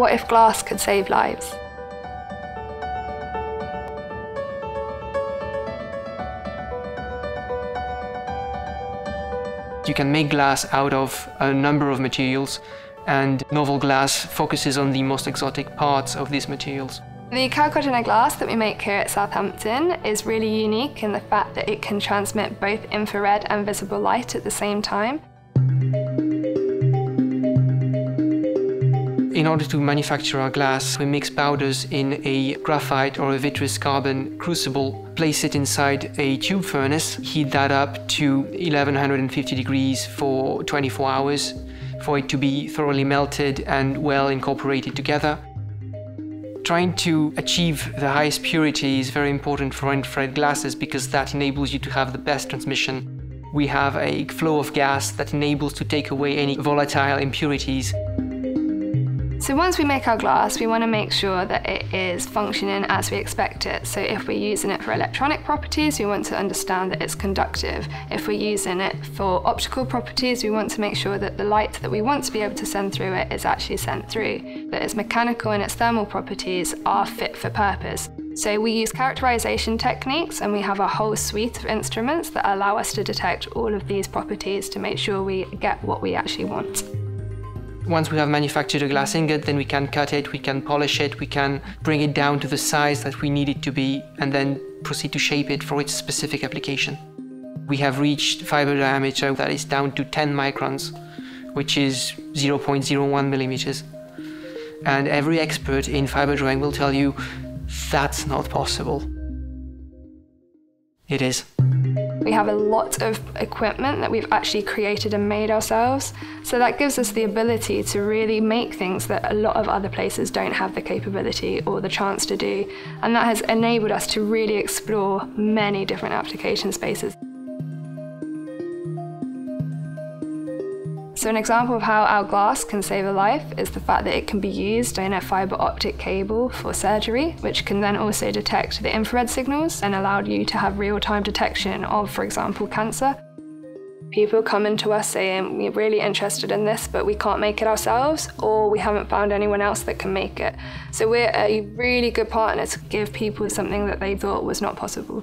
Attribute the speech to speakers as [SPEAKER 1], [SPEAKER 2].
[SPEAKER 1] What if glass could save lives?
[SPEAKER 2] You can make glass out of a number of materials and Novel Glass focuses on the most exotic parts of these materials.
[SPEAKER 1] The chalcogenide glass that we make here at Southampton is really unique in the fact that it can transmit both infrared and visible light at the same time.
[SPEAKER 2] In order to manufacture our glass, we mix powders in a graphite or a vitreous carbon crucible, place it inside a tube furnace, heat that up to 1150 degrees for 24 hours for it to be thoroughly melted and well incorporated together. Trying to achieve the highest purity is very important for infrared glasses because that enables you to have the best transmission. We have a flow of gas that enables to take away any volatile impurities.
[SPEAKER 1] So once we make our glass, we want to make sure that it is functioning as we expect it. So if we're using it for electronic properties, we want to understand that it's conductive. If we're using it for optical properties, we want to make sure that the light that we want to be able to send through it is actually sent through, that its mechanical and its thermal properties are fit for purpose. So we use characterization techniques and we have a whole suite of instruments that allow us to detect all of these properties to make sure we get what we actually want.
[SPEAKER 2] Once we have manufactured a glass ingot, then we can cut it, we can polish it, we can bring it down to the size that we need it to be, and then proceed to shape it for its specific application. We have reached fiber diameter that is down to 10 microns, which is 0.01 millimeters. And every expert in fiber drawing will tell you that's not possible. It is.
[SPEAKER 1] We have a lot of equipment that we've actually created and made ourselves. So that gives us the ability to really make things that a lot of other places don't have the capability or the chance to do. And that has enabled us to really explore many different application spaces. So an example of how our glass can save a life is the fact that it can be used in a fibre optic cable for surgery, which can then also detect the infrared signals and allow you to have real-time detection of, for example, cancer. People coming to us saying, we're really interested in this, but we can't make it ourselves, or we haven't found anyone else that can make it. So we're a really good partner to give people something that they thought was not possible.